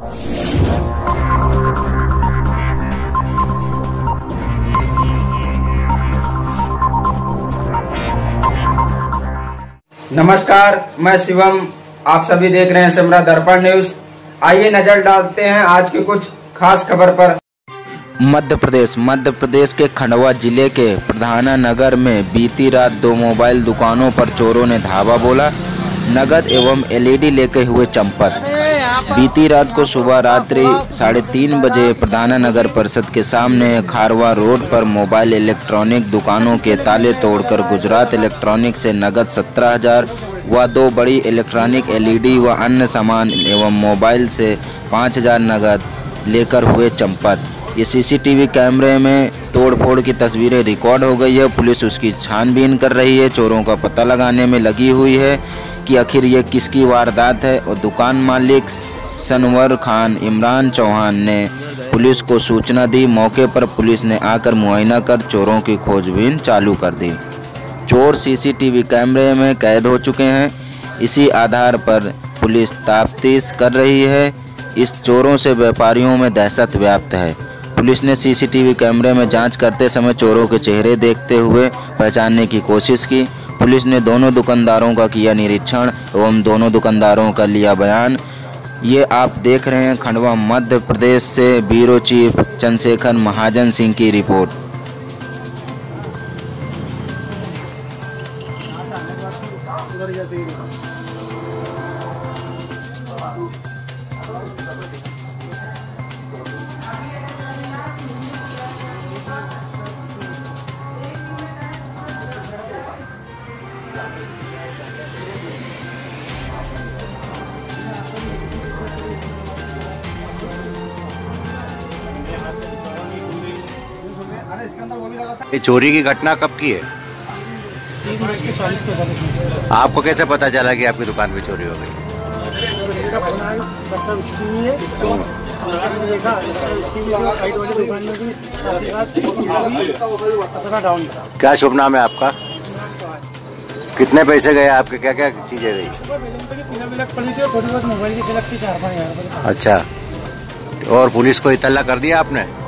नमस्कार, मैं शिवम। आप सभी देख रहे हैं सिमरा दर्पण न्यूज़। आइए नज़र डालते हैं आज की कुछ खास खबर पर। मध्य प्रदेश मध्य प्रदेश के खंडवा ज़िले के प्रधाना नगर में बीती रात दो मोबाइल दुकानों पर चोरों ने धावा बोला, नगद एवं एलईडी लेके हुए चंपत। बीती रात को सुबह रात्रि साढ़े तीन बजे प्रधाना नगर परिषद के सामने खारवा रोड पर मोबाइल इलेक्ट्रॉनिक दुकानों के ताले तोड़कर गुजरात इलेक्ट्रॉनिक से नगद सत्रह हज़ार व दो बड़ी इलेक्ट्रॉनिक एलईडी व अन्य सामान एवं मोबाइल से पाँच हज़ार नगद लेकर हुए चंपत। ये सीसीटीवी कैमरे में तोड़फोड़ की तस्वीरें रिकॉर्ड हो गई है। पुलिस उसकी छानबीन कर रही है। चोरों का पता लगाने में लगी हुई है कि आखिर ये किसकी वारदात है और दुकान मालिक सनवर खान इमरान चौहान ने पुलिस को सूचना दी। मौके पर पुलिस ने आकर मुआयना कर चोरों की खोजबीन चालू कर दी। चोर सीसीटीवी कैमरे में कैद हो चुके हैं। इसी आधार पर पुलिस ताफ्तीश कर रही है। इस चोरों से व्यापारियों में दहशत व्याप्त है। पुलिस ने सीसीटीवी कैमरे में जाँच करते समय चोरों के चेहरे देखते हुए पहचानने की कोशिश की। पुलिस ने दोनों दुकानदारों का किया निरीक्षण एवं दोनों दुकानदारों का लिया बयान। ये आप देख रहे हैं खंडवा मध्य प्रदेश से ब्यूरो चीफ चंद्रशेखर महाजन सिंह की रिपोर्ट। ये चोरी की घटना कब की है? आपको कैसे पता चला कि आपकी दुकान पे चोरी हो गई? क्या शुभ नाम है आपका? कितने पैसे गए आपके? क्या क्या चीज़ें गई? अच्छा। और पुलिस को इतला कर दिया आपने?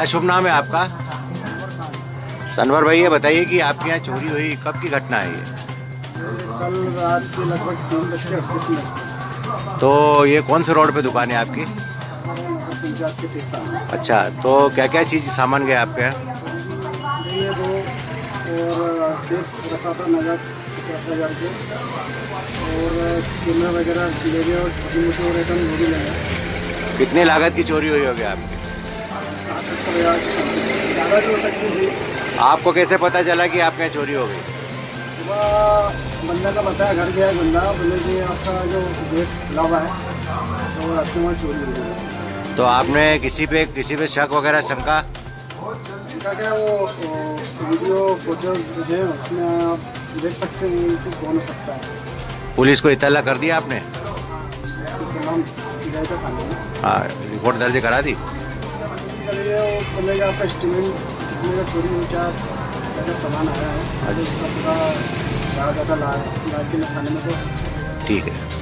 क्या शुभ नाम है आपका? सनवर भाई ये बताइए कि आपके यहाँ चोरी हुई कब की घटना है ये? कल रात के लगभग तीन बज के अड़तीस मिनट। तो ये कौन से रोड पे दुकान है आपकी? अच्छा तो क्या क्या चीज़ सामान गया आपके यहाँ? और केस रखा था नगद सत्रह हज़ार के। और कैमरा वगैरह ले और छोटी मोटी और आइटम वो भी ले गए कितनी लागत की चोरी हुई होगी आपकी? आपको कैसे पता चला कि आपके यहाँ चोरी हो गई? सुबह बंदा का बताया घर गया बंदा बोले कि आपका जो गेट खुला हुआ है तो आपके वहाँ चोरी हो गई। तो आपने किसी पे किसी पे शक वगैरह शंका? इनका क्या वो वीडियो फ़ोटो जो है उसमें आप देख सकते हैं कि कौन हो सकता है। पुलिस को इतला कर दिया आपने? थाने में। हाँ रिपोर्ट दर्ज करा दी? चलिए मैं आपका स्टीमेंट मेरा चोरी हो क्या क्या क्या सामान आया है। आज उसका पूरा ज़्यादा ज़्यादा ला ला के खाने में तो ठीक है।